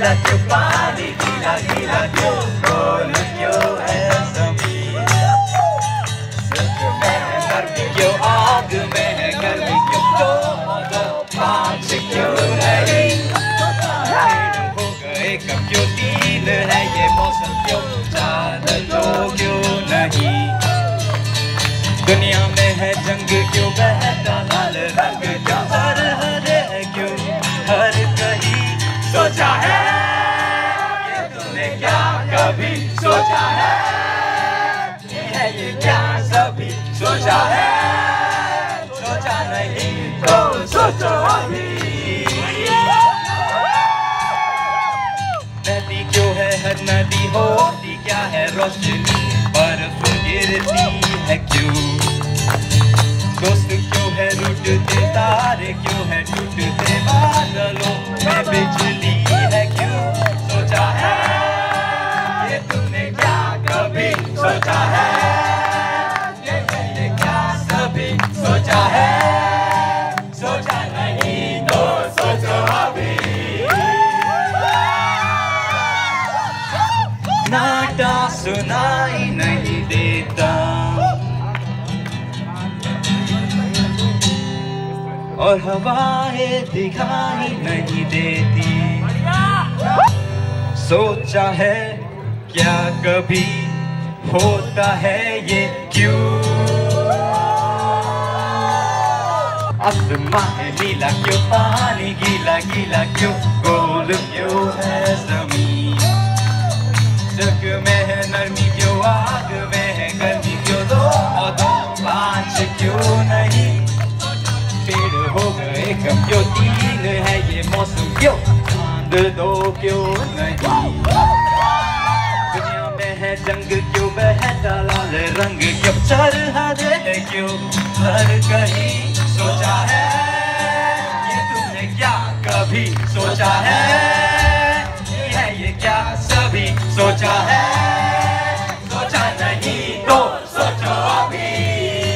क्यों गीला क्यों है क्यों आग में क्यों क्यों नहीं क्यों तीन है ये मौसम क्यों नहीं दुनिया में है जंग क्यों बहता लाल रंग? क्यों हर हर है क्यों? हर कहीं सोचा है। कभी सोचा है। ये है ये क्या सभी सोचा है? सोचा नहीं तो सोचो अभी। नदी क्यों है नदी होती क्या है रोशनी? पर गिरती है क्यों? नाटा सुनाई नहीं देता और हवाएँ दिखाई नहीं देती सोचा है क्या कभी होता है ये क्यों आसमां नीला क्यों पानी गीला गीला क्यों गोल क्यों है दर्द दो क्यों नहीं? दुनिया में है जंग क्यों बहता लाल रंग? क्यों चल दे क्यों? हर कहीं सोचा है ये तुमने क्या कभी सोचा है? ये है ये क्या सभी सोचा है?